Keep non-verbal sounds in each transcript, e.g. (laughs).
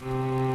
Today,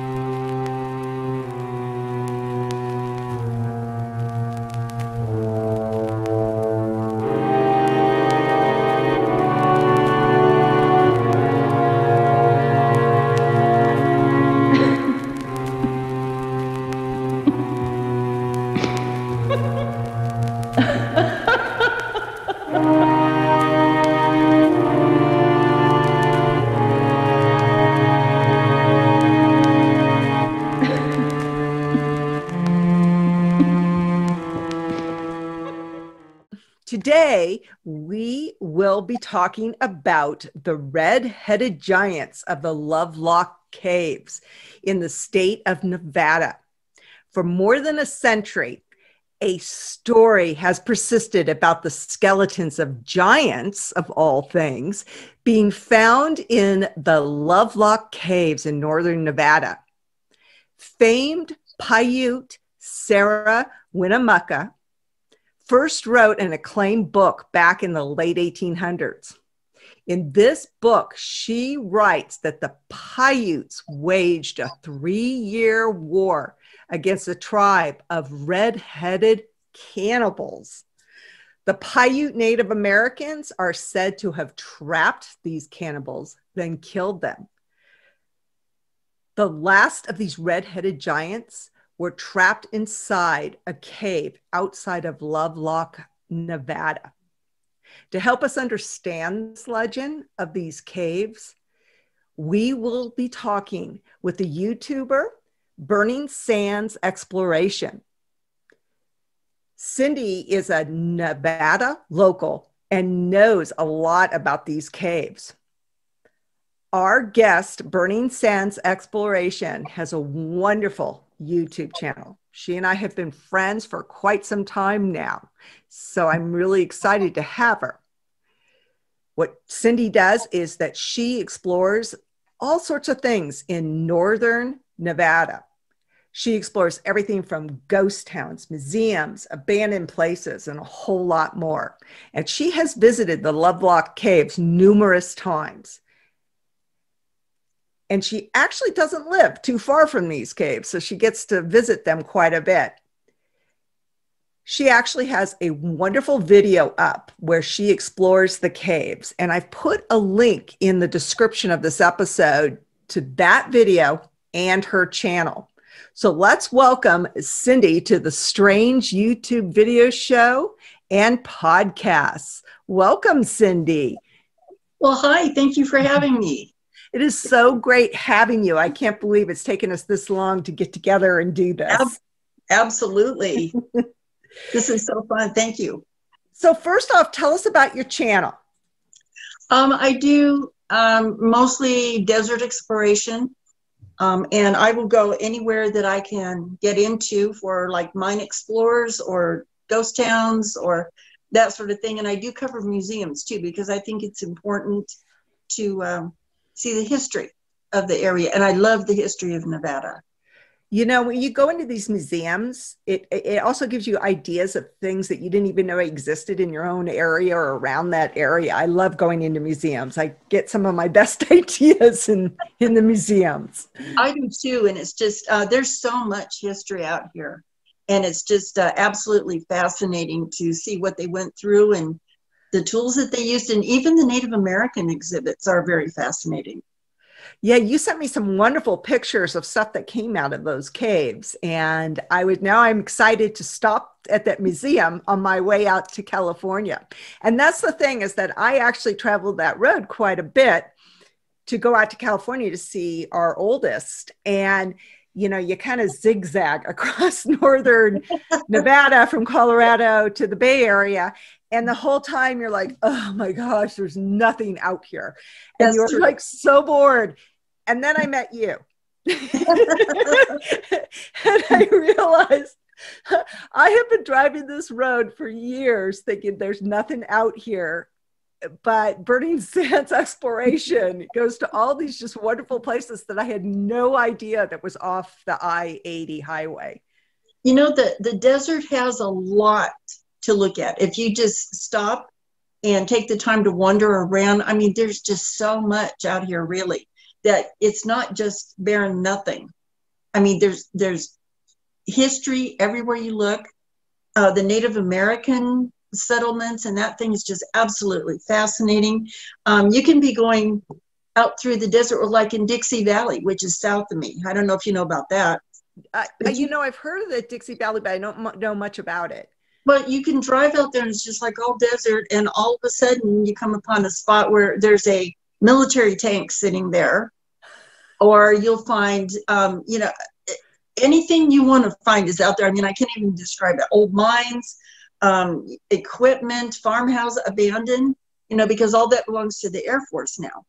be talking about the red headed giants of the Lovelock Caves in the state of Nevada. For more than a century, a story has persisted about the skeletons of giants, of all things, being found in the Lovelock Caves in northern Nevada. Famed Paiute Sarah Winnemucca first wrote an acclaimed book back in the late 1800s. In this book, she writes that the Paiutes waged a three year war against a tribe of red headed cannibals. The Paiute Native Americans are said to have trapped these cannibals, then killed them. The last of these red headed giants were trapped inside a cave outside of Lovelock, Nevada. To help us understand this legend of these caves, we will be talking with the YouTuber Burning Sands Exploration. Cindy is a Nevada local and knows a lot about these caves. Our guest, Burning Sands Exploration, has a wonderful YouTube channel. She and I have been friends for quite some time now. So I'm really excited to have her. What Cindy does is that she explores all sorts of things in northern Nevada. She explores everything from ghost towns, museums, abandoned places, and a whole lot more. And she has visited the Lovelock Caves numerous times and she actually doesn't live too far from these caves, so she gets to visit them quite a bit. She actually has a wonderful video up where she explores the caves, and I've put a link in the description of this episode to that video and her channel. So let's welcome Cindy to the Strange YouTube video show and podcasts. Welcome, Cindy. Well, hi, thank you for having me. It is so great having you. I can't believe it's taken us this long to get together and do this. Absolutely. (laughs) this is so fun. Thank you. So, first off, tell us about your channel. Um, I do um, mostly desert exploration, um, and I will go anywhere that I can get into for like mine explorers or ghost towns or that sort of thing. And I do cover museums too because I think it's important to um, see the history of the area. And I love the history of Nevada. You know, when you go into these museums, it, it also gives you ideas of things that you didn't even know existed in your own area or around that area. I love going into museums. I get some of my (laughs) best ideas in, in the museums. I do too. And it's just, uh, there's so much history out here. And it's just uh, absolutely fascinating to see what they went through and the tools that they used, and even the Native American exhibits are very fascinating. Yeah, you sent me some wonderful pictures of stuff that came out of those caves. And I would now I'm excited to stop at that museum on my way out to California. And that's the thing is that I actually traveled that road quite a bit to go out to California to see our oldest. And you know, you kind of zigzag across (laughs) northern (laughs) Nevada from Colorado to the Bay Area and the whole time you're like oh my gosh there's nothing out here. And That's you're true. like so bored. And then i met you. (laughs) And i realized i have been driving this road for years thinking there's nothing out here but burning sands (laughs) exploration goes to all these just wonderful places that i had no idea that was off the i-80 highway you know the the desert has a lot to look at. If you just stop and take the time to wander around, I mean, there's just so much out here, really. that it's not just barren nothing. I mean, there's there's history everywhere you look. Uh, the Native American settlements and that thing is just absolutely fascinating. Um, you can be going out through the desert, or like in Dixie Valley, which is south of me. I don't know if you know about that. Uh, you know, I've heard of the Dixie Valley, but I don't know much about it. But you can drive out there and it's just like all desert, and all of a sudden you come upon a spot where there's a military tank sitting there, or you'll find, um, you know, anything you want to find is out there. I mean, I can't even describe it. Old mines, um, equipment, farmhouse abandoned, you know, because all that belongs to the Air Force now.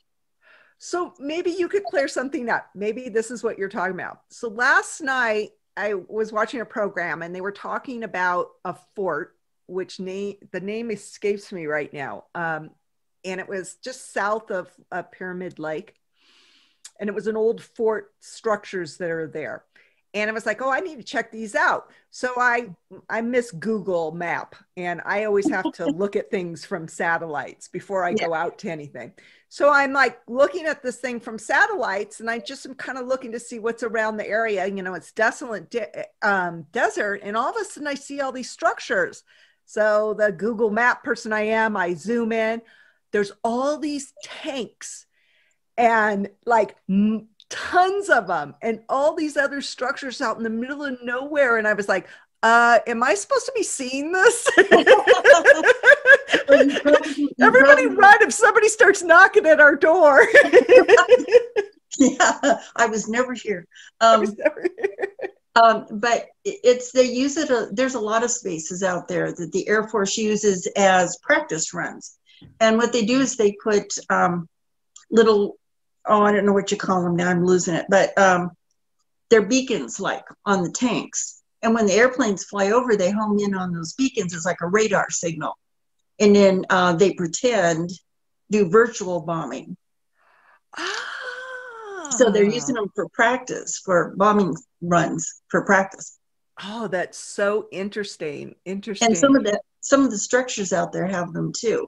So maybe you could clear something up. Maybe this is what you're talking about. So last night I was watching a program and they were talking about a fort, which name the name escapes me right now. Um, and it was just south of uh, Pyramid Lake, and it was an old fort structures that are there and I was like, oh, I need to check these out. So I I miss Google Map, and I always have to (laughs) look at things from satellites before I yeah. go out to anything. So I'm like looking at this thing from satellites, and I just am kind of looking to see what's around the area. You know, it's desolate de- um, desert, and all of a sudden I see all these structures. So the Google Map person I am, I zoom in. There's all these tanks and like tons of them and all these other structures out in the middle of nowhere. And i was like uh am i supposed to be seeing this? (laughs) Everybody run if somebody starts knocking at our door. (laughs) Yeah i was never here. Um, never here. Um, but it's they use it a, there's a lot of spaces out there that the air force uses as practice runs. And what they do is they put um, little oh, I don't know what you call them now. I'm losing it, but um, they're beacons like on the tanks. And when the airplanes fly over, they home in on those beacons as like a radar signal. And then uh, they pretend do virtual bombing. Ah. So they're using them for practice, for bombing runs for practice. Oh, that's so interesting. Interesting. And some of the some of the structures out there have them too.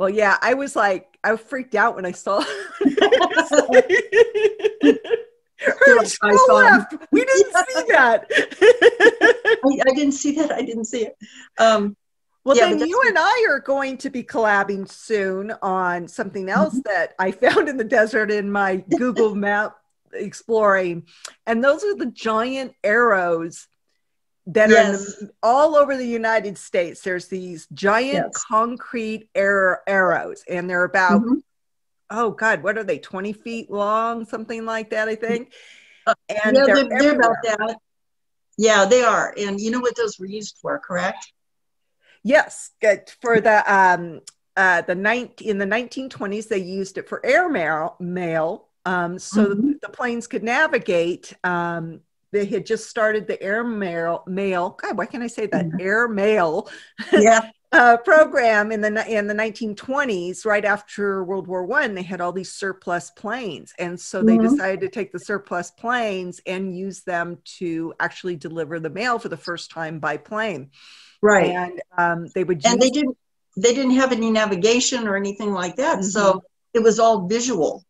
Well, yeah, I was like, I freaked out when I saw. (laughs) Her I saw left. We didn't see that. (laughs) I, I, didn't see that. I didn't see it. Um, well, yeah, then you and I are going to be collabing soon on something else mm-hmm. that I (laughs) found in the desert in my Google map exploring. And those are the giant arrows that yes. are the, all over the United States. There's these giant yes. concrete air, arrows, and they're about, mm-hmm. oh God, what are they, 20 feet long, something like that, I think. Uh, and yeah, they're, they're, they're about that. Yeah, they are. And you know what those were used for, correct? Yes, for the um, uh, the nine in the 1920s, they used it for air mail, mail um, so mm-hmm. the planes could navigate um, they had just started the air mail mail god why can't i say that? Mm-hmm. air mail (laughs) yeah. uh, program in the in the 1920s right after world war one they had all these surplus planes. And so they mm-hmm. decided to take the surplus planes and use them to actually deliver the mail for the first time by plane. Right. And um, they would and they didn't they didn't have any navigation or anything like that. Mm-hmm. so it was all visual.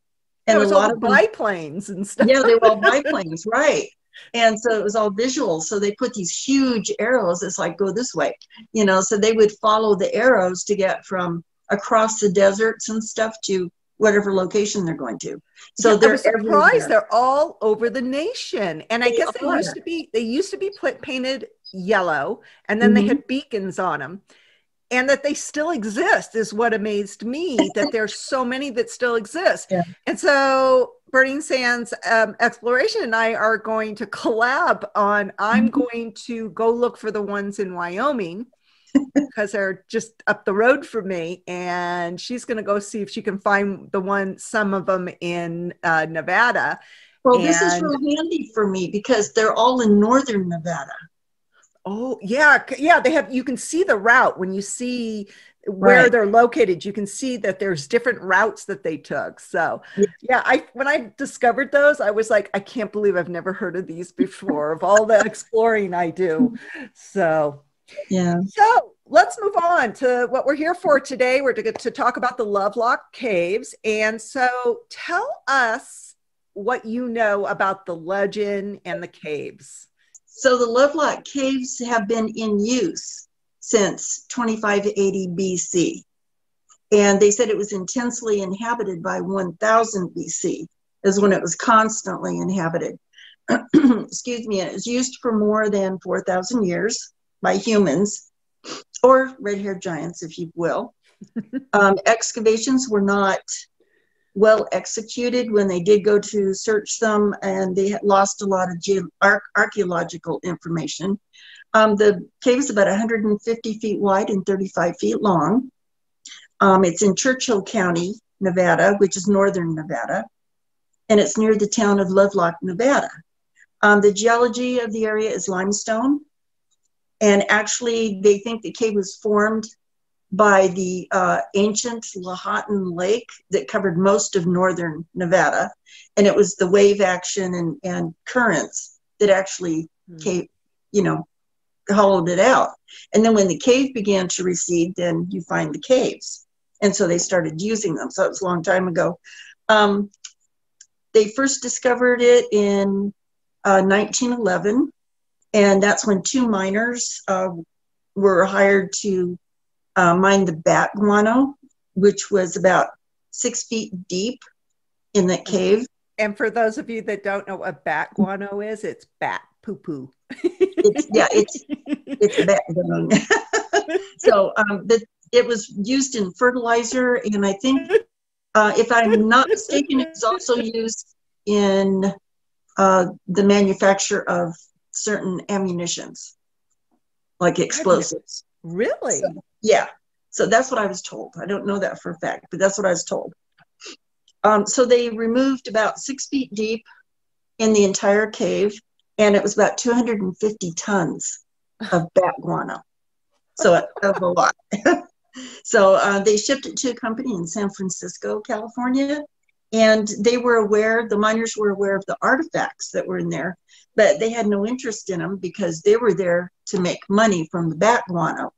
And yeah, a lot of biplanes and stuff. Yeah they were all (laughs) biplanes right and so it was all visual. So they put these huge arrows it's like go this way you know so they would follow the arrows to get from across the deserts and stuff to whatever location they're going to. So yeah, they're surprised they're all over the nation. And i guess they used to be they used to be painted yellow and then mm-hmm. they had beacons on them and that they still exist is what amazed me that there's so many that still exist. (laughs) Yeah. and so burning sands um, exploration and i are going to collab on i'm mm-hmm. going to go look for the ones in wyoming (laughs) because they're just up the road from me and she's going to go see if she can find the one some of them in uh, nevada well and, this is real handy for me because they're all in northern nevada Oh yeah, yeah. They have. You can see the route when you see where right. they're located. You can see that there's different routes that they took. So yeah. yeah, I when I discovered those, I was like, I can't believe I've never heard of these before. of all the (laughs) exploring I do, so yeah. So let's move on to what we're here for today. We're to, get to talk about the Lovelock Caves. And so tell us what you know about the legend and the caves. So the Lovelock Caves have been in use since 2580 BC. And they said it was intensely inhabited by 1000 BC, is when it was constantly inhabited. (clears throat) Excuse me, and it was used for more than 4,000 years by humans or red haired giants, if you will. (laughs) um, excavations were not well executed when they did go to search them, and they lost a lot of ge- ar- archaeological information. Um, the cave is about 150 feet wide and 35 feet long. Um, it's in Churchill County, Nevada, which is northern Nevada, and it's near the town of Lovelock, Nevada. Um, the geology of the area is limestone, and actually, they think the cave was formed by the uh, ancient Lahontan Lake that covered most of northern Nevada, and it was the wave action and, and currents that actually mm. cave, you know, hollowed it out. And then when the cave began to recede, then you find the caves and so they started using them. So it was a long time ago. Um, they first discovered it in uh, 1911, and that's when two miners uh, were hired to uh, mine the bat guano, which was about six feet deep in that cave. And for those of you that don't know what bat guano is, it's bat poo poo. Yeah, it's it's bat guano. (laughs) so um, the it was used in fertilizer, and I think, uh, if I'm not mistaken, it's also used in uh, the manufacture of certain ammunitions, like explosives. Really? So, yeah. So that's what I was told. I don't know that for a fact, but that's what I was told. Um, so they removed about six feet deep in the entire cave, and it was about 250 tons of bat guano. So was a lot. (laughs) so uh, they shipped it to a company in San Francisco, California, and they were aware, the miners were aware of the artifacts that were in there, but they had no interest in them because they were there to make money from the bat guano.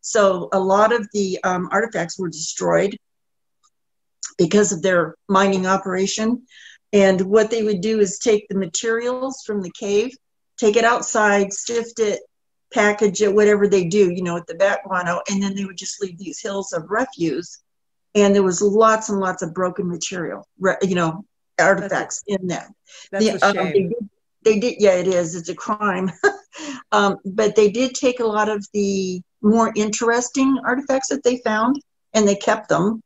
So a lot of the um, artifacts were destroyed because of their mining operation. And what they would do is take the materials from the cave, take it outside, sift it, package it, whatever they do, you know, at the bat guano, and then they would just leave these hills of refuse. And there was lots and lots of broken material, you know, artifacts that's in there. That's the, a shame. Um, they, did, they, did, yeah, it is. It's a crime. (laughs) um, but they did take a lot of the more interesting artifacts that they found, and they kept them,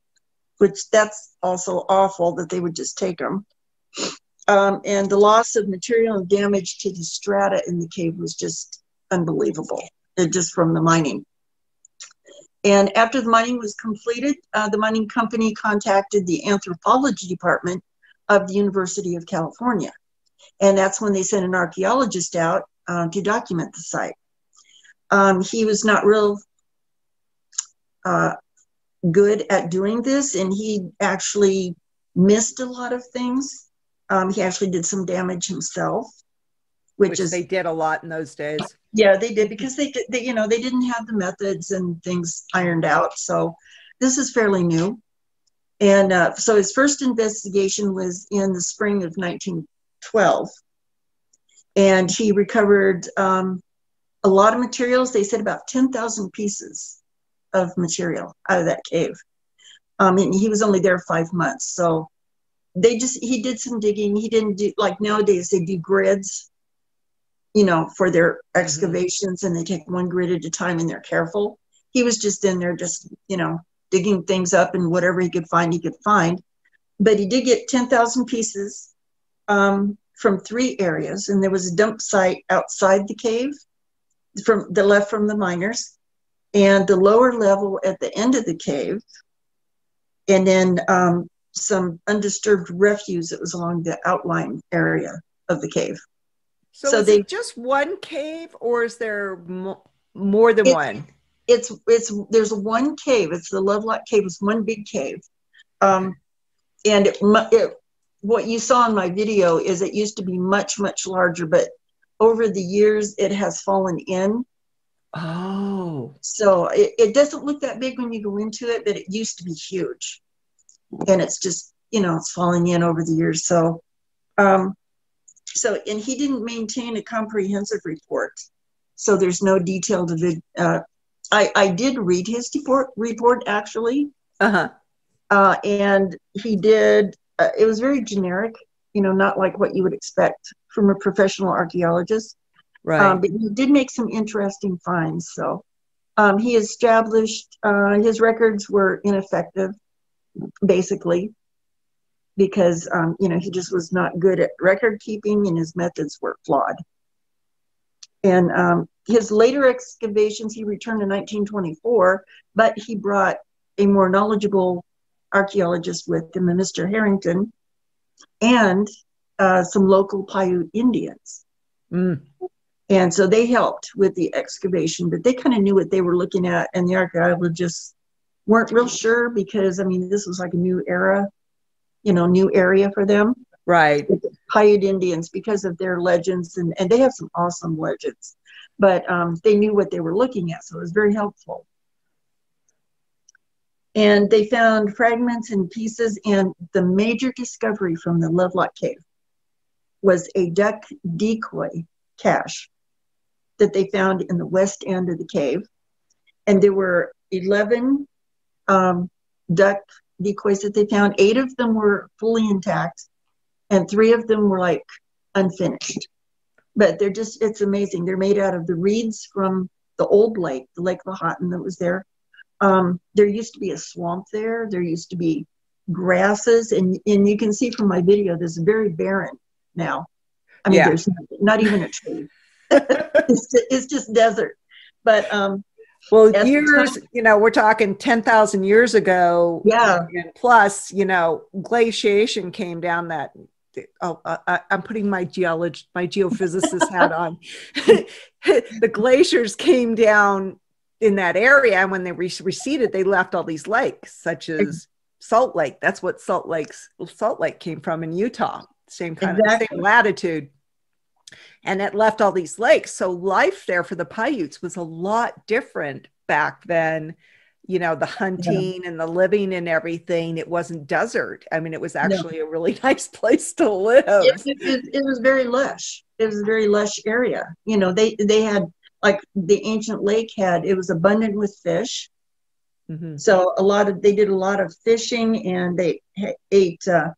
which that's also awful that they would just take them. Um, and the loss of material and damage to the strata in the cave was just unbelievable, just from the mining. And after the mining was completed, uh, the mining company contacted the anthropology department of the University of California. And that's when they sent an archaeologist out uh, to document the site. Um, he was not real uh, good at doing this, and he actually missed a lot of things. Um, he actually did some damage himself which, which is they did a lot in those days. Yeah, they did because they, they you know they didn't have the methods and things ironed out. So this is fairly new. And uh, so his first investigation was in the spring of 1912, and he recovered um, a lot of materials. They said about 10,000 pieces of material out of that cave. Um, and he was only there five months, so they just he did some digging. He didn't do like nowadays they do grids you know, for their mm-hmm. excavations and they take one grid at a time and they're careful. He was just in there, just, you know, digging things up and whatever he could find, he could find. But he did get 10,000 pieces um, from three areas. And there was a dump site outside the cave from the left from the miners and the lower level at the end of the cave. And then um, some undisturbed refuse that was along the outline area of the cave. So, so is they, it just one cave, or is there mo- more than it's, one? It's it's there's one cave. It's the Lovelock Cave. It's one big cave, um, and it, it, what you saw in my video is it used to be much much larger, but over the years it has fallen in, Oh. So it, it doesn't look that big when you go into it, but it used to be huge. And it's just, you know, it's falling in over the years. So, um, so, and he didn't maintain a comprehensive report. So there's no detailed, uh, I, I did read his report, report actually. Uh-huh. Uh, and he did, uh, it was very generic, you know, not like what you would expect from a professional archaeologist. Right. Um, but he did make some interesting finds. So um, he established uh, his records were ineffective, basically, because um, you know he just was not good at record keeping and his methods were flawed. And um, his later excavations, he returned in 1924, but he brought a more knowledgeable archaeologist with him, Mr. Harrington, and uh, some local Paiute Indians. Mm. And so they helped with the excavation, but they kind of knew what they were looking at, and the archaeologists weren't real sure because I mean this was like a new era, you know, new area for them. Right. Paiute Indians because of their legends, and, and they have some awesome legends, but um, they knew what they were looking at, so it was very helpful. And they found fragments and pieces, and the major discovery from the Lovelock Cave was a duck decoy cache that they found in the west end of the cave. And there were 11 um, duck decoys that they found. Eight of them were fully intact, and three of them were like unfinished. But they're just, it's amazing. They're made out of the reeds from the old lake, the Lake Lahontan that was there. Um, there used to be a swamp there. There used to be grasses, and, and you can see from my video, this is very barren now. I mean, Yeah. there's not even a tree. (laughs) it's, it's just desert. But um, Well, At the years, you know, we're talking 10,000 years ago. Yeah. And plus, you know, glaciation came down that. Oh, I, I'm putting my geologist, my geophysicist hat on. (laughs) (laughs) the glaciers came down in that area, and when they re- receded, they left all these lakes, such as Salt Lake. That's what Salt Lake's Salt Lake came from in Utah. Same kind of same latitude. And it left all these lakes. So life there for the Paiutes was a lot different back then. You know, the hunting and the living and everything. It wasn't desert. I mean, it was actually a really (laughs) nice place to live. it, it, was- it was very lush. It was a very lush area. You know, they they had like the ancient lake had. It was abundant with fish. Mhm. So a lot of they did a lot of fishing and they ate. Uh,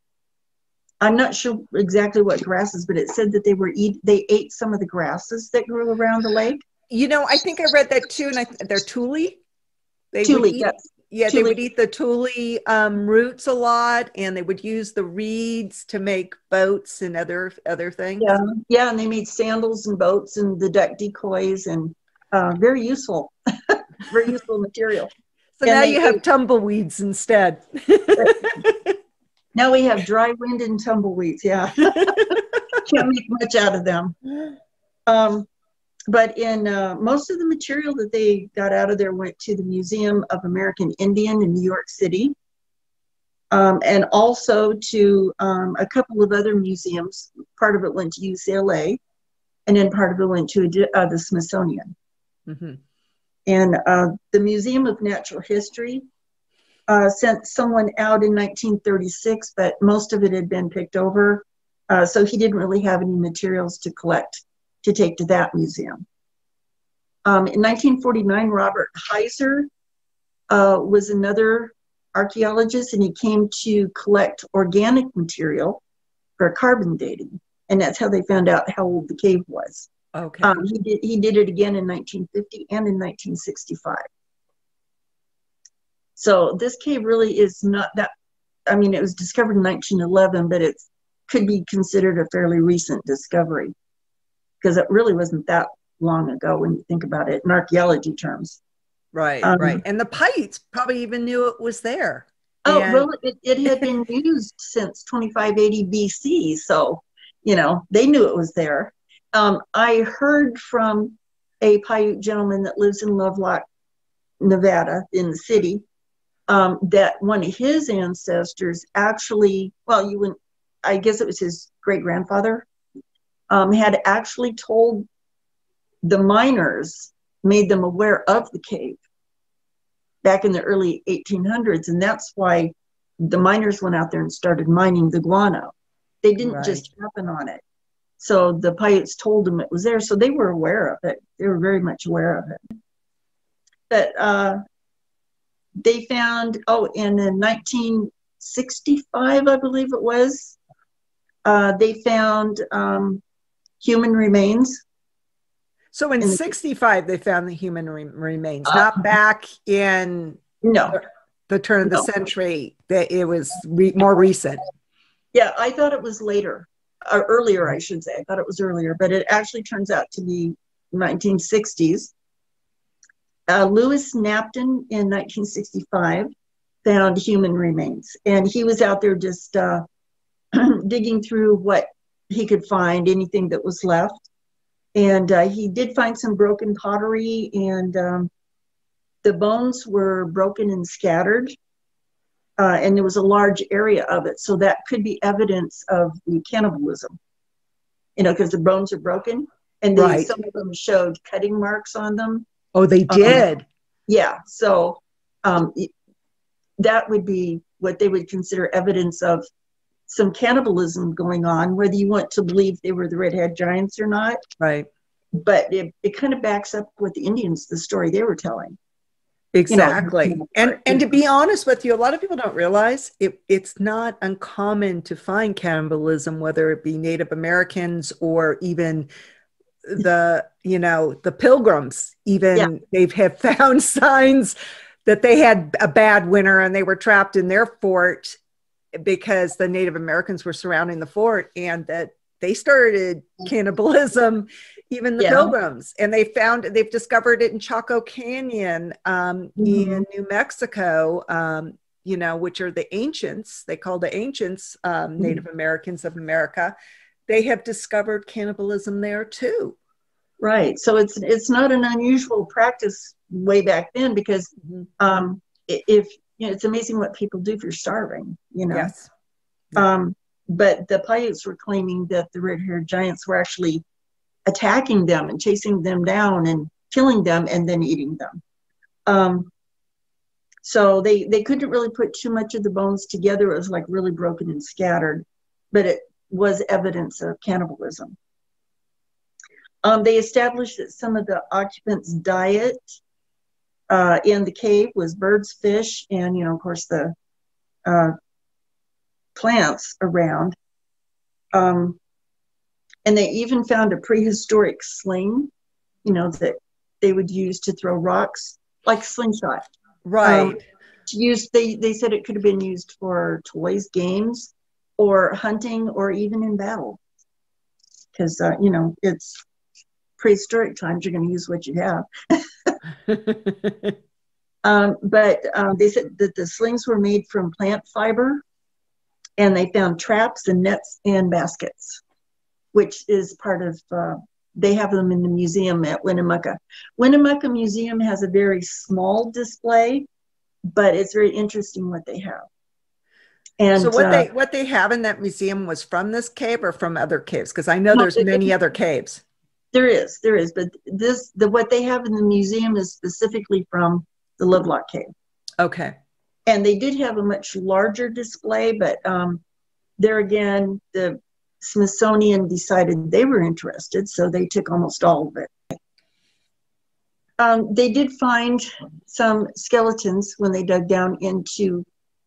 I'm not sure exactly what grasses, but it said that they were eat. They ate some of the grasses that grew around the lake. You know, I think I read that too, and I, they're tule. They Tule, would eat, yes. yeah, they would eat the tule um, roots a lot, and they would use the reeds to make boats and other other things. Yeah, yeah, and they made sandals and boats and the duck decoys and uh, very useful, (laughs) very useful material. So And now you have tumbleweeds instead. (laughs) Now we have dry wind and tumbleweeds. Yeah, (laughs) can't make much out of them. Um, but in uh, most of the material that they got out of there went to the Museum of American Indian in New York City, um, and also to um, a couple of other museums. Part of it went to UCLA, and then part of it went to uh, the Smithsonian. Mhm. And uh, the Museum of Natural History uh, sent someone out in 1936, but most of it had been picked over. Uh, so he didn't really have any materials to collect to take to that museum. Um, in 1949, Robert Heizer uh, was another archaeologist, and he came to collect organic material for carbon dating. And that's how they found out how old the cave was. Okay. Um, he did he did it again in 1950 and in 1965. So this cave really is not that. I mean, it was discovered in 1911, but it could be considered a fairly recent discovery because it really wasn't that long ago when you think about it in archaeology terms. right, um, right. And the Paiutes probably even knew it was there. Oh, And- well, it, it had been (laughs) used since 2580 BC, so you know they knew it was there. Um, I heard from a Paiute gentleman that lives in Lovelock, Nevada, in the city, um, that one of his ancestors actually, well, you wouldn't, I guess it was his great grandfather, um, had actually told the miners made them aware of the cave back in the early 1800s. And that's why the miners went out there and started mining the guano. They didn't right. just happen on it. So the Paiutes told them it was there. So they were aware of it. They were very much aware of it. But uh, they found, oh, in 1965, I believe it was, uh, they found um, human remains. So in, in 65, the, they found the human re- remains, uh, not back in no the, the turn of no. the century. That it was re- more recent. Yeah, I thought it was later, or earlier, I should say. I thought it was earlier, but it actually turns out to be 1960s. Uh, Lewis Knapton in 1965 found human remains, and he was out there just uh, (clears throat) digging through what he could find, anything that was left. And uh, he did find some broken pottery, and um, the bones were broken and scattered. Uh, and there was a large area of it. So that could be evidence of the cannibalism, you know, because the bones are broken. And they, right. some of them showed cutting marks on them. Oh, they um, did? Um, yeah. So um, that would be what they would consider evidence of some cannibalism going on, whether you want to believe they were the redhead giants or not. Right. But it, it kind of backs up what the Indians, the story they were telling. Exactly. You know, and and to be honest with you, a lot of people don't realize it, it's not uncommon to find cannibalism, whether it be Native Americans or even the, you know, the pilgrims, even yeah. they have (laughs) found signs that they had a bad winter and they were trapped in their fort because the Native Americans were surrounding the fort and that they started cannibalism, even the yeah. pilgrims. And they found, they've discovered it in Chaco Canyon um, mm-hmm. in New Mexico, um, you know, which are the ancients, they call the ancients um, mm-hmm. Native Americans of America. They have discovered cannibalism there too. Right. So it's it's not an unusual practice way back then because mm-hmm. um, if you know, it's amazing what people do if you're starving, you know. Yes. Um, but the Paiutes were claiming that the red-haired giants were actually attacking them and chasing them down and killing them and then eating them. Um, so they they couldn't really put too much of the bones together. It was like really broken and scattered, but it was evidence of cannibalism. Um, they established that some of the occupants' diet uh, in the cave was birds, fish, and you know, of course, the uh, plants around. Um, and they even found a prehistoric sling, you know, that they would use to throw rocks, like slingshot. Right. Um, to use, they they said it could have been used for toys, games, or hunting, or even in battle. Because uh, you know, it's prehistoric times. You're going to use what you have. (laughs) um, but um, they said that the slings were made from plant fiber, and they found traps and nets and baskets, which is part of. Uh, they have them in the museum at Winnemucca. Winnemucca Museum has a very small display, but it's very interesting what they have. And so what uh, they what they have in that museum was from this cave or from other caves? Because I know there's many other caves. There is, there is, but this the what they have in the museum is specifically from the Lovelock Cave. Okay. And they did have a much larger display, but um, there again, the Smithsonian decided they were interested, so they took almost all of it. Um, they did find some skeletons when they dug down into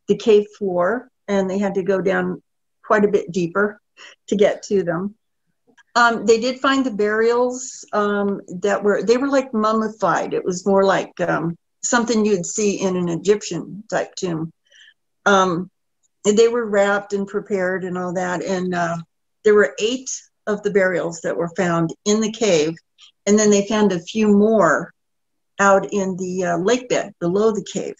the cave floor, and they had to go down quite a bit deeper to get to them. Um, they did find the burials um, that were they were like mummified. It was more like um, something you'd see in an Egyptian type tomb. Um, they were wrapped and prepared and all that. And uh, there were eight of the burials that were found in the cave, and then they found a few more out in the uh, lake bed below the cave.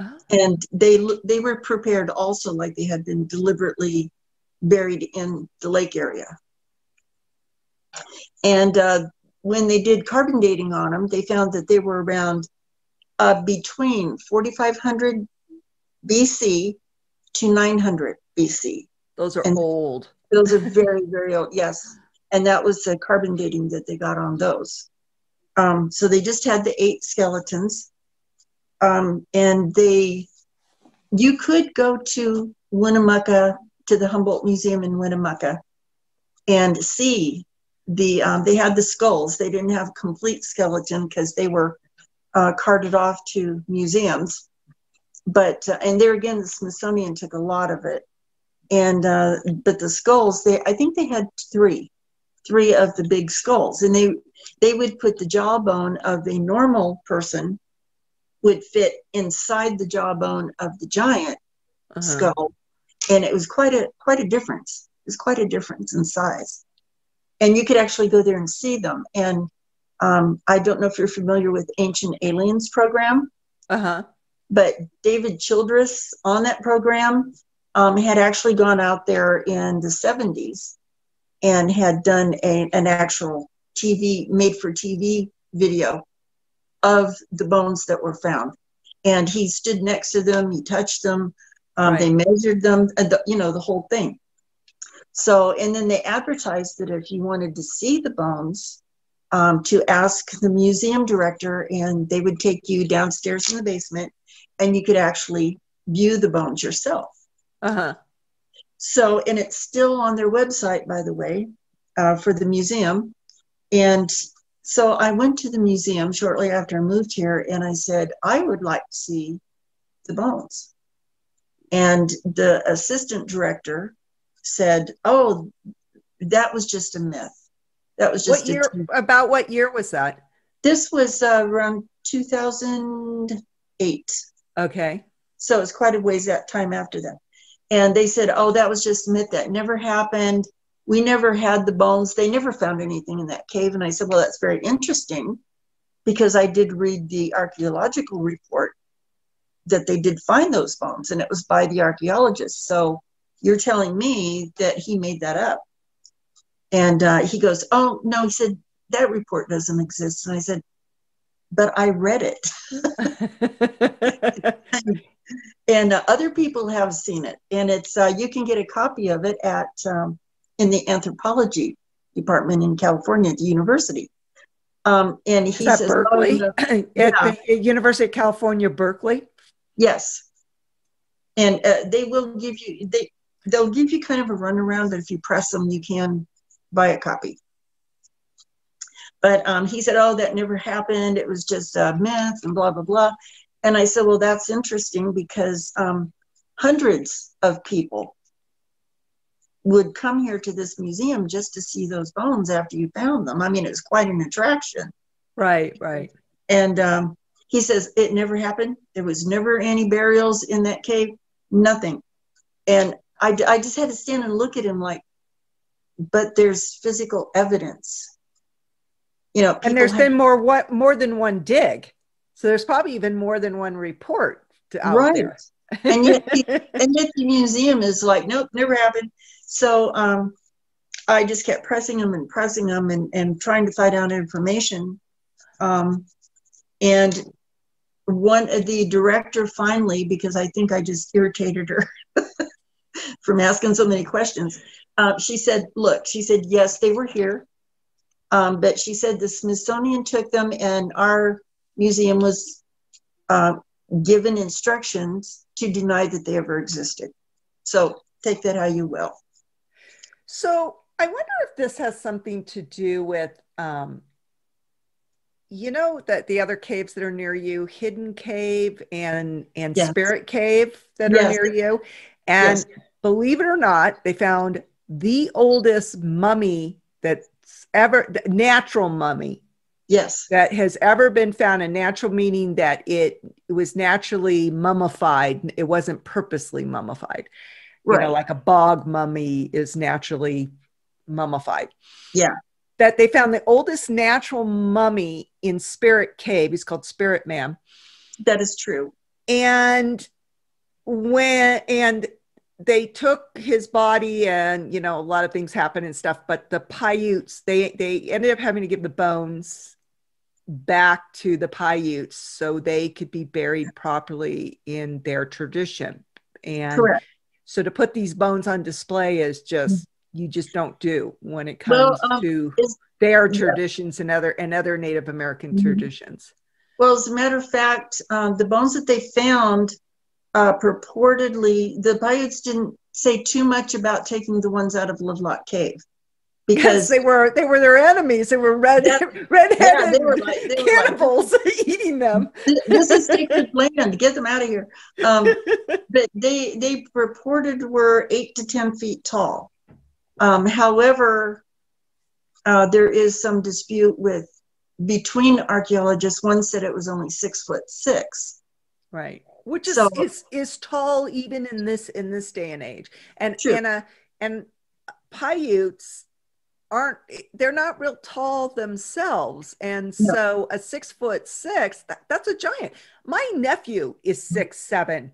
Oh. And they they were prepared also like they had been deliberately buried in the lake area. And uh, when they did carbon dating on them, they found that they were around uh, between 4,500 BC to 900 BC. Those are and old. Those are (laughs) very, very old, yes. And that was the carbon dating that they got on those. Um, so they just had the eight skeletons. Um, and they, you could go to Winnemucca, to the Humboldt Museum in Winnemucca, and see the, um, they had the skulls. They didn't have complete skeleton because they were uh, carted off to museums. But, uh, and there again, the Smithsonian took a lot of it. And, uh, but the skulls, they, I think they had three, three of the big skulls. And they, they would put the jawbone of a normal person would fit inside the jawbone of the giant uh-huh. skull. And it was quite a quite a difference. It was quite a difference in size. And you could actually go there and see them. And um, i don't know if you're familiar with ancient aliens program uh-huh. but david childress on that program um, had actually gone out there in the 70s and had done a, an actual tv made for tv video of the bones that were found. And he stood next to them, he touched them, um, right. they measured them, the, you know, the whole thing. So, and then they advertised that if you wanted to see the bones, um, to ask the museum director, and they would take you downstairs in the basement, and you could actually view the bones yourself. Uh huh. So, and it's still on their website, by the way, uh, for the museum. And so I went to the museum shortly after I moved here and I said, I would like to see the bones. And the assistant director said, Oh, that was just a myth. That was just what year, about what year was that? This was uh, around 2008. Okay. So it's quite a ways that time after that. And they said, Oh, that was just a myth. That never happened we never had the bones. They never found anything in that cave. And I said, Well, that's very interesting because I did read the archaeological report that they did find those bones and it was by the archaeologist. So you're telling me that he made that up. And uh, he goes, Oh, no, he said, that report doesn't exist. And I said, But I read it. (laughs) (laughs) and uh, other people have seen it. And it's, uh, you can get a copy of it at, um, in the anthropology department in California at the university. Um, and he says, Berkeley? Oh, (clears throat) at yeah. the University of California, Berkeley? Yes. And uh, they will give you, they, they'll give you kind of a runaround, but if you press them, you can buy a copy. But um, he said, oh, that never happened. It was just a myth and blah, blah, blah. And I said, well, that's interesting because um, hundreds of people would come here to this museum just to see those bones after you found them. I mean, it was quite an attraction. Right, right. And um, he says it never happened. There was never any burials in that cave, nothing. And I, I just had to stand and look at him like, but there's physical evidence. You know, and there's have, been more what more than one dig, so there's probably even more than one report out right. there. And yet, (laughs) and yet the museum is like, nope, never happened. So um, I just kept pressing them and pressing them and, and trying to find out information. Um, and one of the director finally, because I think I just irritated her (laughs) from asking so many questions, uh, she said, "Look," she said, "Yes, they were here." Um, but she said the Smithsonian took them, and our museum was uh, given instructions to deny that they ever existed. So take that how you will. So I wonder if this has something to do with, um, you know, that the other caves that are near you, Hidden Cave and and yes. Spirit Cave that yes. are near you, and yes. believe it or not, they found the oldest mummy that's ever natural mummy yes that has ever been found a natural meaning that it, it was naturally mummified it wasn't purposely mummified right. you know, like a bog mummy is naturally mummified. Yeah. That they found the oldest natural mummy in Spirit Cave. He's called Spirit Man. That is true. And when and they took his body and you know a lot of things happened and stuff but the Paiutes they they ended up having to give the bones back to the Paiutes so they could be buried properly in their tradition and Correct. So to put these bones on display is just you just don't do when it comes well, um, to their traditions yeah. and other and other Native American mm-hmm. traditions. Well, as a matter of fact, um, the bones that they found uh, purportedly the Paiutes didn't say too much about taking the ones out of Lovelock Cave because they were they were their enemies. They were red (laughs) redheaded yeah, they were like, they cannibals were like, (laughs) eating them. this is sacred land. Get them out of here. Um, (laughs) but they they reported were eight to ten feet tall. Um, however, uh, there is some dispute with between archaeologists. One said it was only six foot six. Right which is, so, is is tall even in this in this day and age and true. and uh, and Paiutes aren't eh, they're not real tall themselves. And no. so a six foot six that, that's a giant. My nephew is six seven.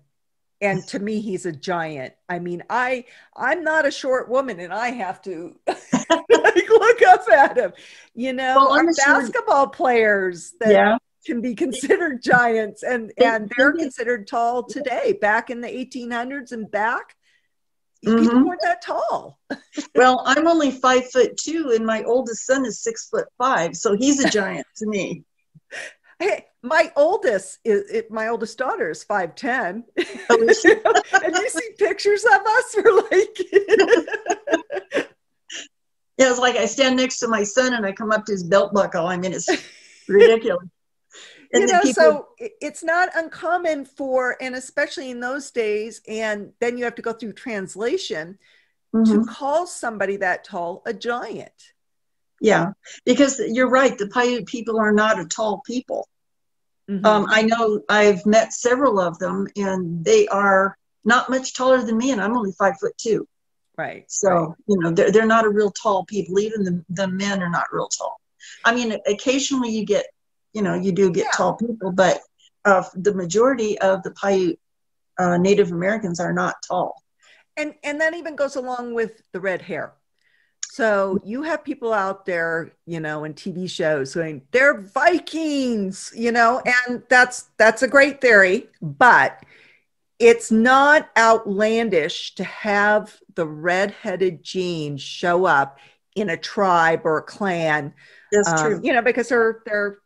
And to me he's a giant. I mean i i'm not a short woman and i have to (laughs) like look up at him. You know well, our basketball players that yeah. can be considered giants and and they're considered tall today. Back in the 1800s and back mm-hmm. people weren't that tall. (laughs) Well i'm only five foot two and my oldest son is six foot five so he's a giant to me. (laughs) Hey my oldest is it, my oldest daughter is 5'10 oh, (laughs) and you see pictures of us? We're like yeah it's like i stand next to my son and i come up to his belt buckle. I mean it's ridiculous you know, people... so it's not uncommon for, and especially in those days, and then you have to go through translation mm-hmm. to call somebody that tall a giant. Yeah, because you're right. The Paiute people are not a tall people. Mm-hmm. Um, I know I've met several of them, and they are not much taller than me, and I'm only five foot two. Right. So right. you know they're they're not a real tall people. Even the the men are not real tall. I mean, occasionally you get you know, you do get yeah. tall people, but uh, the majority of the Paiute uh, Native Americans are not tall. And and that even goes along with the red hair. So you have people out there, you know, in TV shows saying they're Vikings, you know, and that's that's a great theory, but it's not outlandish to have the red-headed gene show up in a tribe or a clan. That's um, true. You know, because they're they're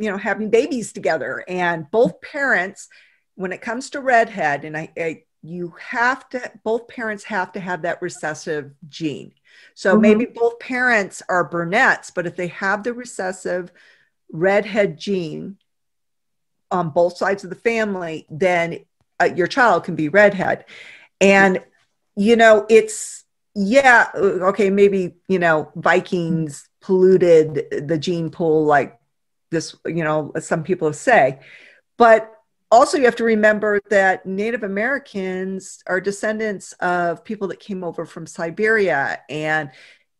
you know having babies together. And both parents when it comes to redhead and I, I you have to both parents have to have that recessive gene. So mm-hmm. maybe both parents are brunettes but if they have the recessive redhead gene on both sides of the family then uh, your child can be redhead. And you know it's yeah okay maybe you know vikings polluted the gene pool like this, you know, some people say. But also, you have to remember that Native Americans are descendants of people that came over from Siberia and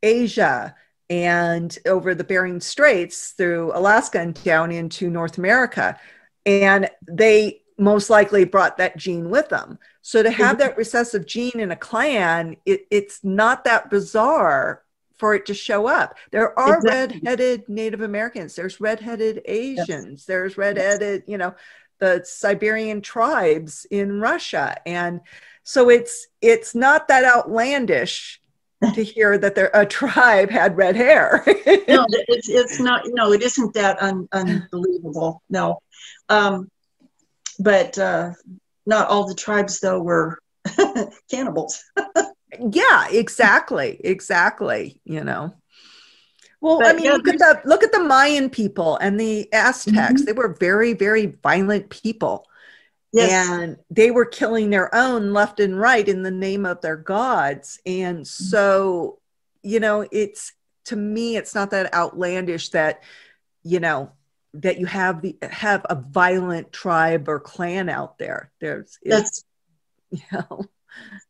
Asia and over the Bering Straits through Alaska and down into North America. And they most likely brought that gene with them. So to have mm-hmm. that recessive gene in a clan, it, it's not that bizarre for it to show up. There are exactly. red-headed Native Americans. There's red-headed Asians. Yes. There's red-headed, you know, the Siberian tribes in Russia, and so it's it's not that outlandish (laughs) to hear that there a tribe had red hair. no, (laughs) it's it's not. No, it isn't that un, unbelievable. No, um, but uh, not all the tribes though were (laughs) cannibals yeah exactly exactly you know well but, i mean yeah, look at the look at the mayan people and the aztecs mm-hmm. they were very very violent people yes. and they were killing their own left and right in the name of their gods and mm-hmm. so you know it's to me it's not that outlandish that you know that you have the have a violent tribe or clan out there there's that's (laughs) you know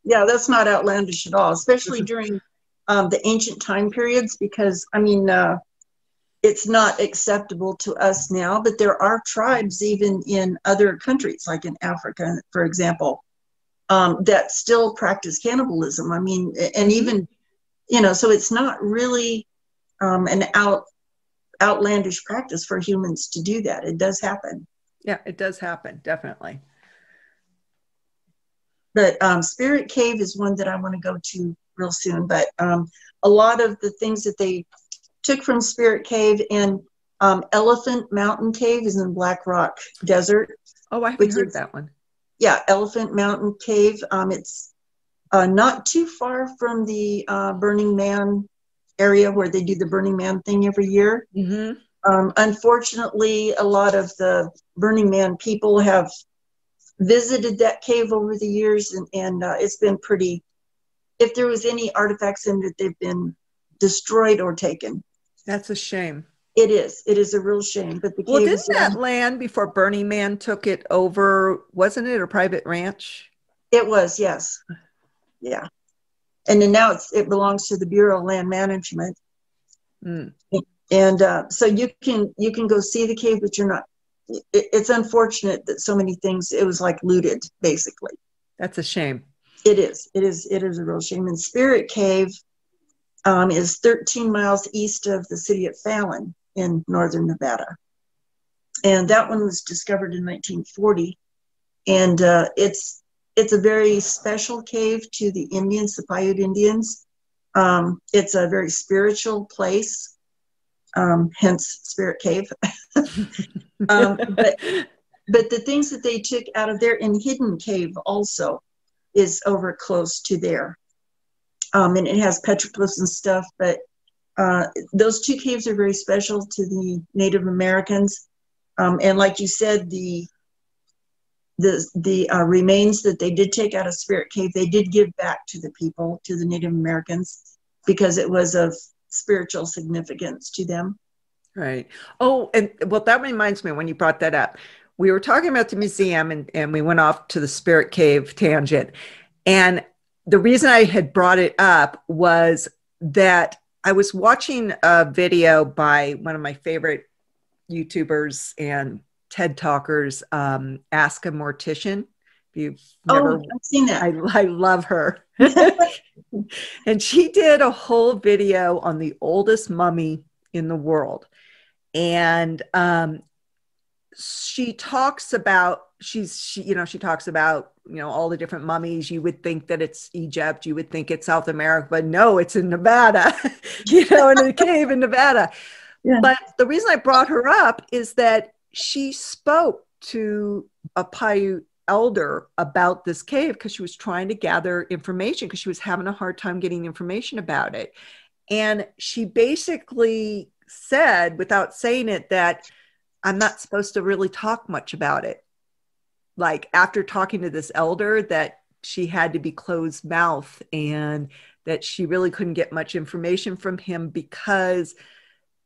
yeah, that's not outlandish at all, especially during um, the ancient time periods, because I mean, uh, it's not acceptable to us now, but there are tribes even in other countries, like in Africa, for example, um, that still practice cannibalism. I mean, and mm-hmm. even, you know, so it's not really um, an out outlandish practice for humans to do that. It does happen. Yeah, it does happen, definitely. But um, Spirit Cave is one that I want to go to real soon. But um, a lot of the things that they took from Spirit Cave and um, Elephant Mountain Cave is in Black Rock Desert. Oh, I haven't heard is, that one. Yeah, Elephant Mountain Cave. Um, it's uh, not too far from the uh, Burning Man area where they do the Burning Man thing every year. Mm-hmm. Um, unfortunately, a lot of the Burning Man people have visited that cave over the years, and, and uh, it's been pretty. If there was any artifacts in it, they've been destroyed or taken. That's a shame. It is. It is a real shame. But the well, didn't that land before Burning Man took it over? Wasn't it a private ranch? It was. Yes. Yeah. And then now it's, it belongs to the Bureau of Land Management. Mm. And uh, so you can you can go see the cave, but you're not. It, it's unfortunate that so many things. It was like looted, basically. That's a shame. It is. It is. It is a real shame. And Spirit Cave um, is 13 miles east of the city of Fallon in northern Nevada. And that one was discovered in 1940. And uh, it's it's a very special cave to the Indians, the Paiute Indians. Um, it's a very spiritual place, um, hence Spirit Cave. (laughs) um, but but the things that they took out of there in Hidden Cave also is over close to there um, and it has petroglyphs and stuff. But uh, those two caves are very special to the Native Americans, um, and like you said, the the the uh, remains that they did take out of Spirit Cave, they did give back to the people, to the Native Americans, because it was of spiritual significance to them. Right. Oh, and well, that reminds me when you brought that up. We were talking about the museum and, and we went off to the Spirit Cave tangent. And the reason I had brought it up was that I was watching a video by one of my favorite YouTubers and TED talkers, um, Ask a Mortician. If you've oh, never, oh, I've seen that. I, I love her. (laughs) and she did a whole video on the oldest mummy in the world. And um, she talks about she's she you know she talks about you know all the different mummies you would think that it's egypt you would think it's south america but no it's in nevada (laughs) you know in a cave in nevada yeah. but the reason i brought her up is that she spoke to a paiute elder about this cave because she was trying to gather information because she was having a hard time getting information about it. And she basically said without saying it that i'm not supposed to really talk much about it. Like after talking to this elder that she had to be closed mouth and that she really couldn't get much information from him because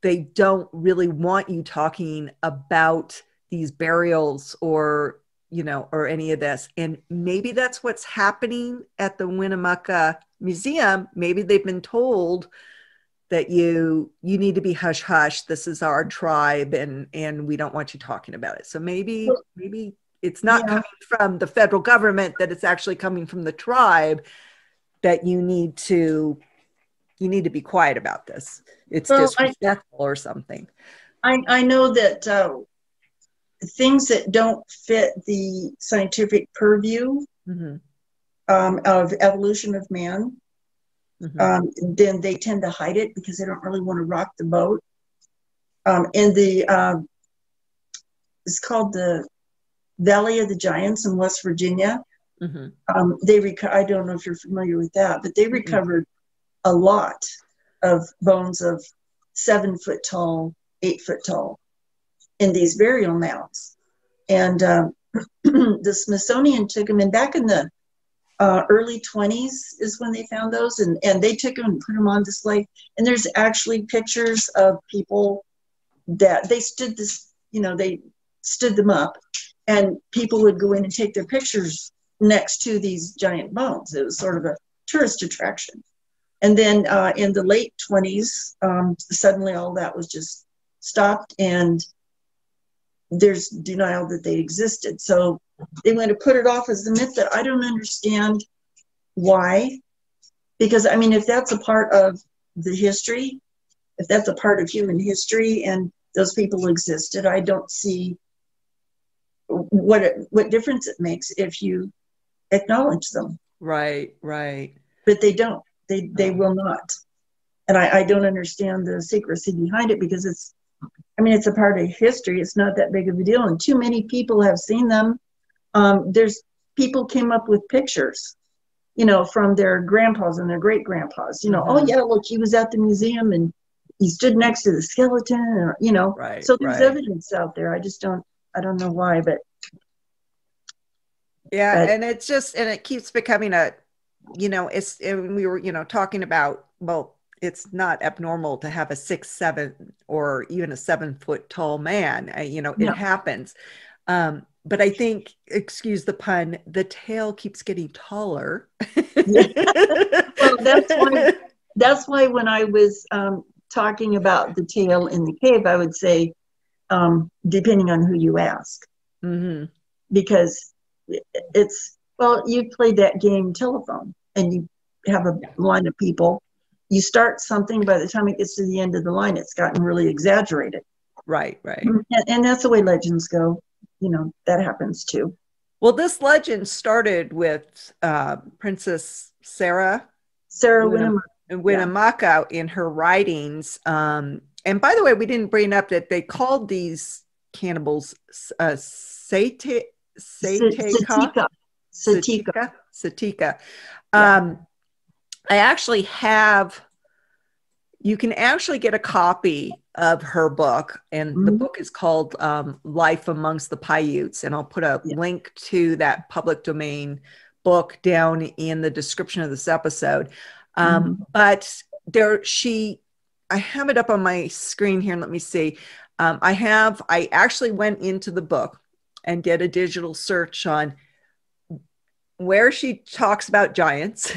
they don't really want you talking about these burials or you know or any of this. And maybe that's what's happening at the winnemucca museum. Maybe they've been told that you you need to be hush hush. This is our tribe and and we don't want you talking about it. So maybe maybe it's not yeah. coming from the federal government that it's actually coming from the tribe that you need to you need to be quiet about this. It's well, disrespectful I, or something. I i know that uh, things that don't fit the scientific purview mm-hmm. um, of evolution of man mm-hmm. um, then they tend to hide it because they don't really want to rock the boat um, and the uh, it's called the Valley of the Giants in West Virginia. Mm-hmm. Um, they reco- I don't know if you're familiar with that, but they mm-hmm. recovered a lot of bones of seven foot tall, eight foot tall in these burial mounds. And um, (clears throat) the Smithsonian took them, and back in the uh, early 20s is when they found those, and, and they took them and put them on display. And there's actually pictures of people that they stood this, you know, they stood them up and people would go in and take their pictures next to these giant bones. It was sort of a tourist attraction. And then uh, in the late 20s, um, suddenly all that was just stopped and there's denial that they existed. So they want to put it off as a myth that I don't understand why. Because, I mean, if that's a part of the history, if that's a part of human history and those people existed, I don't see what it, what difference it makes if you acknowledge them. Right, right. But they don't. They they will not. And I, I don't understand the secrecy behind it because it's I mean it's a part of history. It's not that big of a deal. And too many people have seen them. Um, there's people came up with pictures, you know, from their grandpas and their great grandpas. You know, oh, mm-hmm. oh yeah, look, he was at the museum and he stood next to the skeleton, or you know. Right. So there's right. evidence out there. I just don't. I don't know why, but yeah, but, and it's just and it keeps becoming a, you know, it's and we were you know talking about well, it's not abnormal to have a six seven or even a seven foot tall man. Uh, you know, it no. happens. Um, but I think, excuse the pun, the tail keeps getting taller. well, that's (laughs) why. That's why when I was um, talking about the tail in the cave, I would say, um, depending on who you ask, mm-hmm. because it's well, you played that game telephone, and you have a line of people. You start something. By the time it gets to the end of the line, it's gotten really exaggerated. Right, right, and, and that's the way legends go. You know that happens too. Well, this legend started with uh, Princess Sarah. Sarah Winnemucca. Winnemucca yeah. in her writings. Um, and by the way, we didn't bring up that they called these cannibals uh, sate, Satika. Satika. Satika. Um, I actually have, you can actually get a copy of her book, and mm-hmm. the book is called um, Life Amongst the Paiutes. And I'll put a yeah. link to that public domain book down in the description of this episode. Um, mm-hmm. But there, she, I have it up on my screen here, and let me see. Um, I have, I actually went into the book and did a digital search on where she talks about giants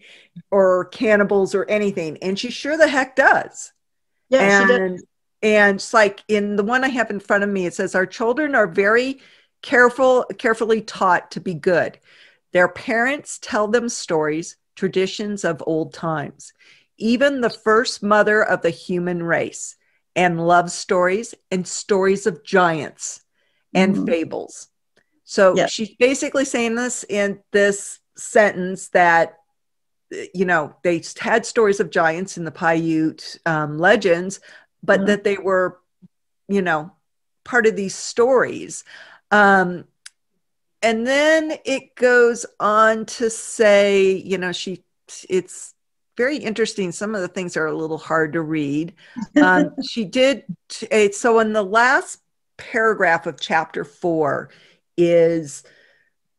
(laughs) or cannibals or anything, and she sure the heck does. Yeah, and, she does. And it's like in the one I have in front of me, it says, Our children are very careful, carefully taught to be good. Their parents tell them stories, traditions of old times, even the first mother of the human race, and love stories and stories of giants and mm-hmm. fables. So yes. she's basically saying this in this sentence that you know they had stories of giants in the Paiute um, legends, but mm-hmm. that they were, you know, part of these stories. Um, and then it goes on to say, you know, she it's very interesting. Some of the things are a little hard to read. Um, (laughs) she did t- so in the last paragraph of chapter four is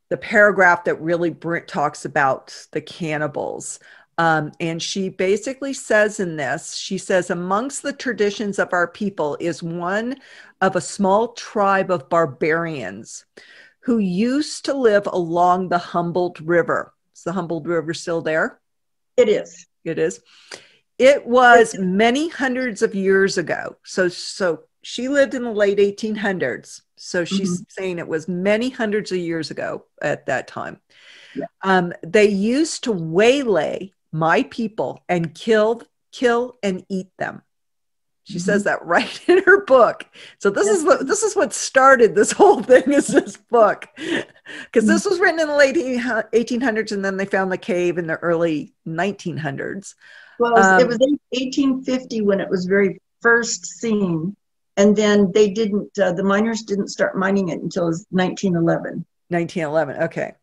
the paragraph that really Brent talks about the cannibals. Um, and she basically says in this, she says, amongst the traditions of our people is one of a small tribe of barbarians who used to live along the Humboldt River. Is the Humboldt River still there? It is. It is. It was many hundreds of years ago. So, so she lived in the late 1800s. So she's mm-hmm. saying it was many hundreds of years ago at that time. Yeah. Um, they used to waylay my people and kill, kill and eat them. She mm-hmm. says that right (laughs) in her book. So this yes. is what this is what started this whole thing is this book. Because this mm-hmm. was written in the late 1800s and then they found the cave in the early 1900s. Well, it was, um, it was 1850 when it was very first seen and then they didn't uh, the miners didn't start mining it until 1911 1911 okay.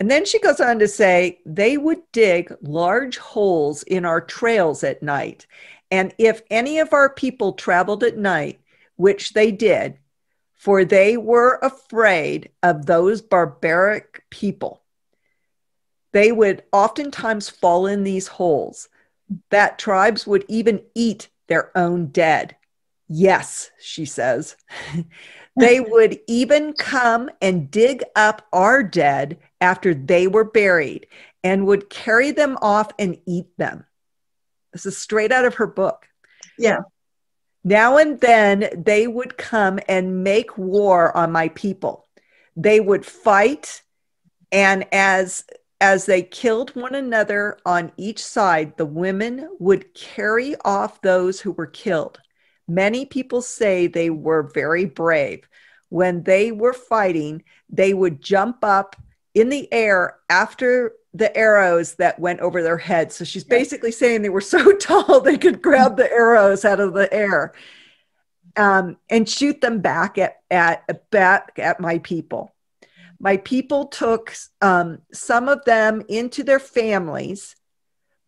And then she goes on to say they would dig large holes in our trails at night. And if any of our people traveled at night which they did for they were afraid of those barbaric people they would oftentimes fall in these holes. That tribes would even eat their own dead Yes, she says. (laughs) they would even come and dig up our dead after they were buried and would carry them off and eat them. This is straight out of her book. Yeah. Now and then they would come and make war on my people. They would fight, and as as they killed one another on each side, the women would carry off those who were killed. Many people say they were very brave. When they were fighting, they would jump up in the air after the arrows that went over their heads. So she's basically saying they were (laughs) so tall they could grab the arrows out of the air um, and shoot them back at, at back at my people. My people took um, some of them into their families,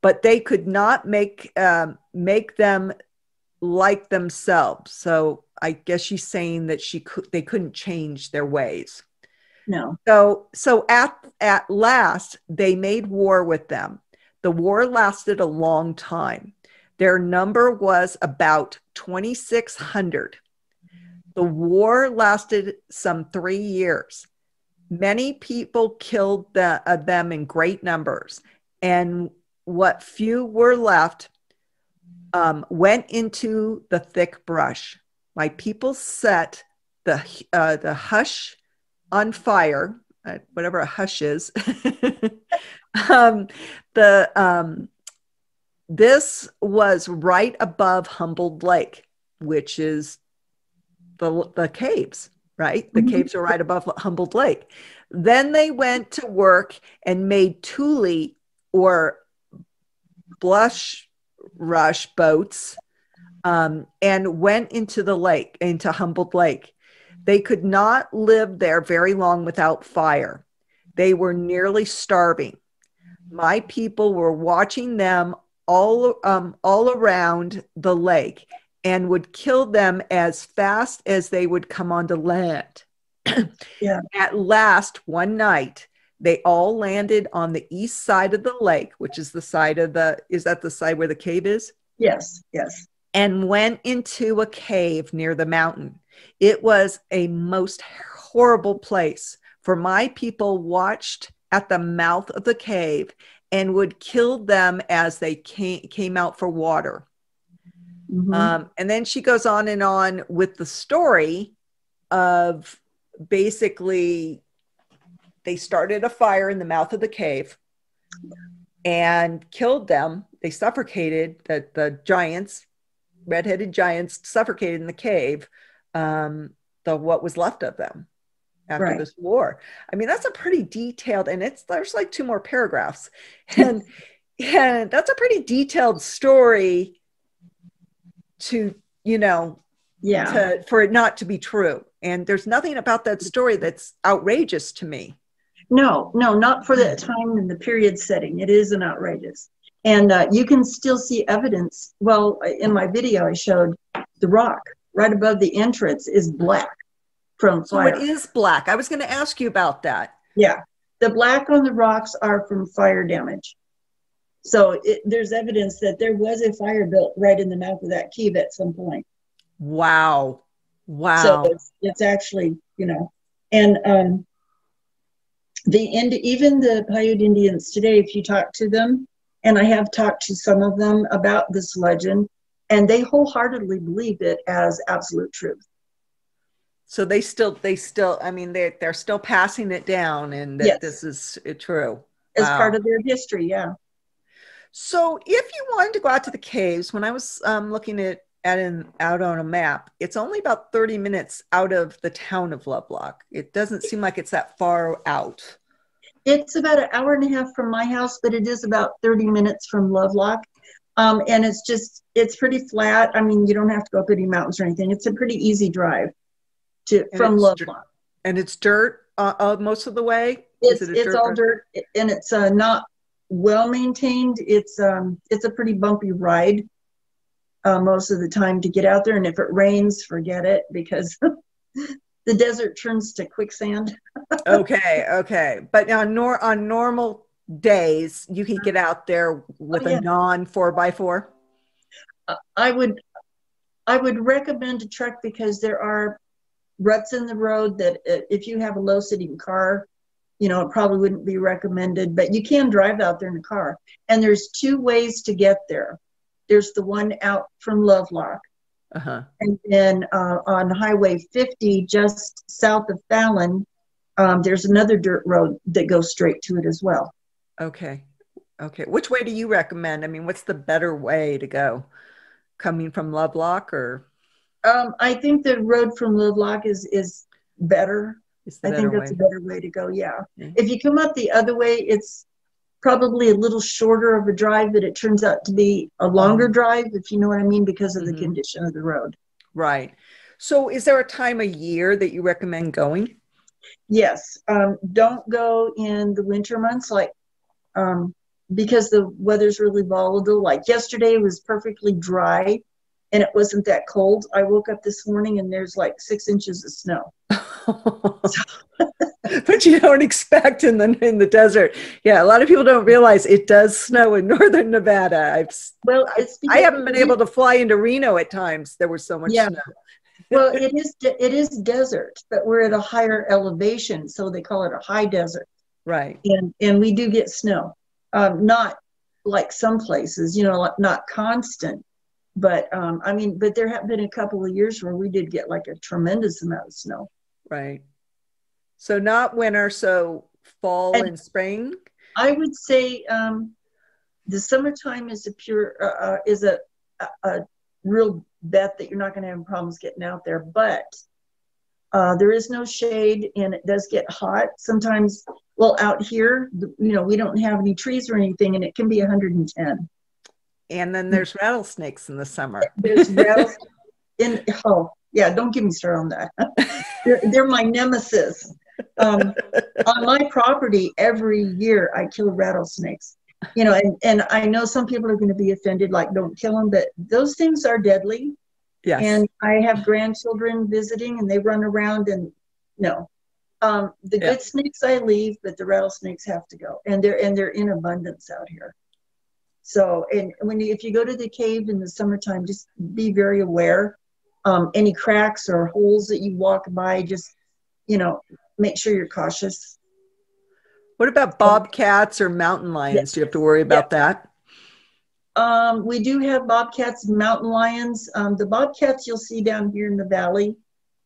but they could not make um, make them like themselves. So I guess she's saying that she could they couldn't change their ways. No. So so at at last they made war with them. The war lasted a long time. Their number was about 2600. The war lasted some 3 years. Many people killed the, uh, them in great numbers and what few were left um, went into the thick brush. My people set the uh, the hush on fire, uh, whatever a hush is. (laughs) um, the um, this was right above Humboldt Lake, which is the the caves. Right, the mm-hmm. caves are right above Humboldt Lake. Then they went to work and made tule or blush rush boats um, and went into the lake, into Humboldt Lake. They could not live there very long without fire. They were nearly starving. My people were watching them all, um, all around the lake and would kill them as fast as they would come onto land. (clears throat) yeah. At last, one night, they all landed on the east side of the lake, which is the side of the, is that the side where the cave is? Yes, yes. And went into a cave near the mountain. It was a most horrible place, for my people watched at the mouth of the cave and would kill them as they came, came out for water. Mm-hmm. Um, and then she goes on and on with the story of basically they started a fire in the mouth of the cave and killed them. They suffocated the, the giants, redheaded giants, suffocated in the cave um, the what was left of them after right. this war. I mean, that's a pretty detailed, and it's there's like two more paragraphs, (laughs) and and that's a pretty detailed story to you know yeah to, for it not to be true and there's nothing about that story that's outrageous to me no no not for the time and the period setting it is an outrageous and uh, you can still see evidence well in my video i showed the rock right above the entrance is black from fire. So it is black. I was going to ask you about that. Yeah. The black on the rocks are from fire damage. So it, there's evidence that there was a fire built right in the mouth of that cave at some point. Wow. Wow. So it's, it's actually, you know, and um, the Ind- even the Paiute Indians today, if you talk to them, and I have talked to some of them about this legend, and they wholeheartedly believe it as absolute truth so they still they still i mean they they're still passing it down and that yes. this is uh, true as wow. part of their history yeah so if you wanted to go out to the caves when i was um, looking at an out on a map it's only about 30 minutes out of the town of lovelock it doesn't seem like it's that far out it's about an hour and a half from my house but it is about 30 minutes from lovelock um, and it's just it's pretty flat. I mean, you don't have to go up any mountains or anything. It's a pretty easy drive to and from Lovelock. And it's dirt uh, uh, most of the way. It's it it's dirt all dirt, and it's uh, not well maintained. It's um it's a pretty bumpy ride uh, most of the time to get out there. And if it rains, forget it because (laughs) the desert turns to quicksand. (laughs) okay, okay, but on nor on normal days you can get out there with oh, yeah. a non four by four i would i would recommend a truck because there are ruts in the road that uh, if you have a low sitting car you know it probably wouldn't be recommended but you can drive out there in a car and there's two ways to get there there's the one out from lovelock uh-huh. and then uh, on highway 50 just south of fallon um, there's another dirt road that goes straight to it as well Okay. Okay. Which way do you recommend? I mean, what's the better way to go? Coming from Lovelock or? Um, I think the road from Lovelock is is better. I think that's way. a better way to go. Yeah. Yeah. If you come up the other way, it's probably a little shorter of a drive, but it turns out to be a longer drive, if you know what I mean, because of Mhm. the condition of the road. Right. So, is there a time of year that you recommend going? Yes. Um, don't go in the winter months, like um, because the weather's really volatile. Like yesterday was perfectly dry and it wasn't that cold. I woke up this morning and there's like six inches of snow. (laughs) (laughs) but you don't expect in the in the desert. Yeah, a lot of people don't realize it does snow in (laughs) northern Nevada. I've Well, it's I haven't been able to fly into Reno at times. There was so much Yeah. snow. (laughs) well, it is de- it is desert, but we're at a higher elevation, so they call it a high desert. Right. and and we do get snow um not like some places you know not constant but um i mean but there have been a couple of years where we did get like a tremendous amount of snow Right. So not winter, so fall And- and spring. i would say um the summertime is a pure uh, uh, is a, a a real bet that you're not going to have problems getting out there but uh, there is no shade and it does get hot sometimes well out here you know we don't have any trees or anything and it can be 110 And then there's rattlesnakes in the summer. (laughs) There's rattlesnakes in oh yeah, don't get me started on that. (laughs) they're, they're my nemesis. Um, on my property, every year I kill rattlesnakes. You know, and, and I know some people are going to be offended, like don't kill them, but those things are deadly. Yes. And I have grandchildren visiting, and they run around and no. Um, the Yeah. good snakes I leave, but the rattlesnakes have to go, and they're and they're in abundance out here. So, and when you, if you go to the cave in the summertime, just be very aware. Um, any cracks or holes that you walk by, just you know, make sure you're cautious. what about bobcats or mountain lions? Do you have to worry about that? Um, we do have bobcats, mountain lions. Um, the bobcats you'll see down here in the valley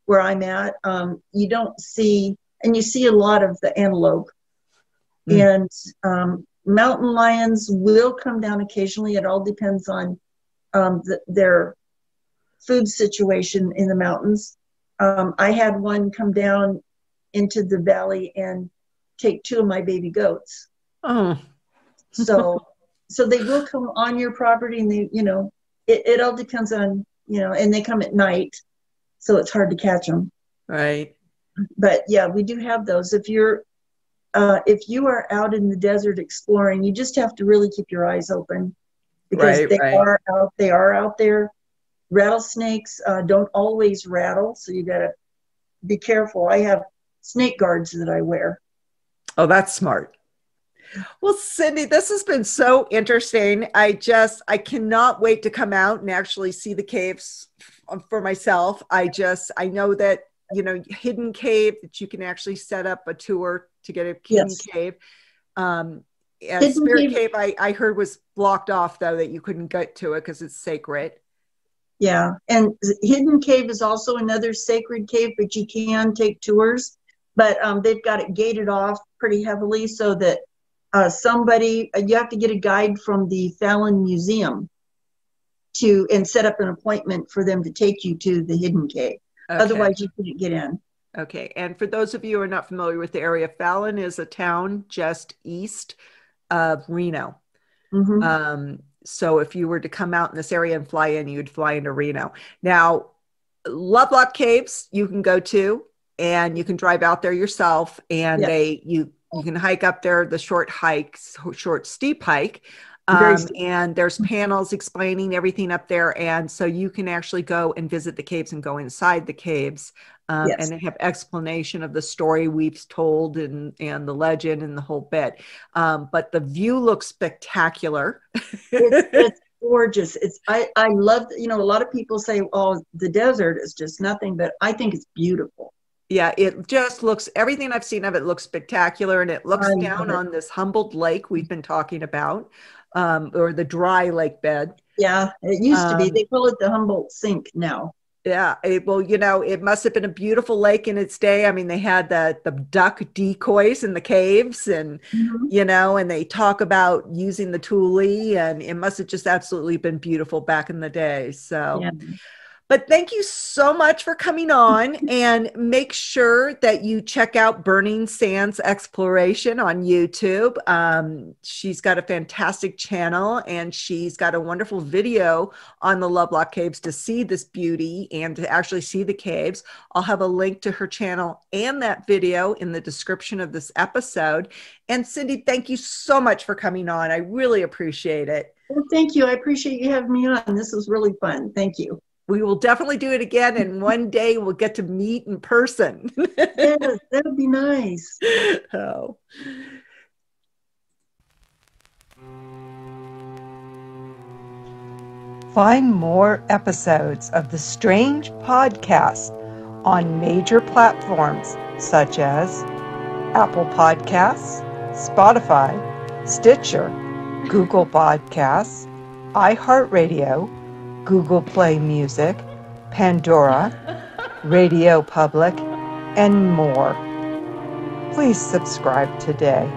where I'm at. Um, you don't see, and you see a lot of the antelope. Mm. And um, mountain lions will come down occasionally. It all depends on um, the, their food situation in the mountains. Um, I had one come down into the valley and take two of my baby goats. Oh, so (laughs) so they will come on your property and they you know it, it all depends on you know and they come at night so it's hard to catch them right. but yeah we do have those. If you're uh, if you are out in the desert exploring you just have to really keep your eyes open because Right, they right. are out they are out there. Rattlesnakes uh, don't always rattle so you got to be careful. I have snake guards that i wear Oh, that's smart. Well, Cindy, this has been so interesting. I just, I cannot wait to come out and actually see the caves for myself. I just, I know that, you know, Hidden Cave, that you can actually set up a tour to get a Hidden Yes. Cave. Um, yeah, Spirit Cave- Cave, I, I heard was blocked off though, that you couldn't get to it because it's sacred. Yeah, and Hidden Cave is also another sacred cave, but you can take tours. But um, they've got it gated off pretty heavily so that uh, somebody, uh, you have to get a guide from the Fallon Museum to and set up an appointment for them to take you to the Hidden Cave. Okay. Otherwise, you couldn't get in. Okay. And for those of you who are not familiar with the area, Fallon is a town just east of Reno. Mhm. Um, so if you were to come out in this area and fly in, you'd fly into Reno. Now, Lovelock Caves you can go to, and you can drive out there yourself, and Yes. they you you can hike up there the short hike, short steep hike. Um, steep. and there's panels explaining everything up there, and so you can actually go and visit the caves and go inside the caves, um, Yes. and they have explanation of the story we've told and and the legend and the whole bit. Um, but the view looks spectacular. it's, (laughs) it's gorgeous. It's I I love you know a lot of people say oh the desert is just nothing, but I think it's beautiful. Yeah, it just looks everything I've seen of it looks spectacular and it looks I down on this Humboldt Lake we've been talking about, um, or the dry lake bed. Yeah, it used to be. Um, They call it the Humboldt Sink now. Yeah, it, well, you know, it must have been a beautiful lake in its day. I mean, they had the the duck decoys in the caves, and you know, and they talk about using the tule, and it must have just absolutely been beautiful back in the day. So, Yeah. But thank you so much for coming on (laughs) and make sure that you check out Burning Sands Exploration on YouTube. Um, she's got a fantastic channel and she's got a wonderful video on the Lovelock Caves to see this beauty and to actually see the caves. I'll have a link to her channel and that video in the description of this episode. And Cindy, thank you so much for coming on. I really appreciate it. Well, thank you. I appreciate you having me on. This was really fun. Thank you we will definitely do it again and (laughs) one day we'll get to meet in person. Yes (laughs) that would be nice. Oh. Find more episodes of the Strange Podcast on major platforms such as Apple Podcasts, Spotify, Stitcher, Google Podcasts, iHeartRadio, Google Play Music, Pandora, Radio Public, and more. Please subscribe today.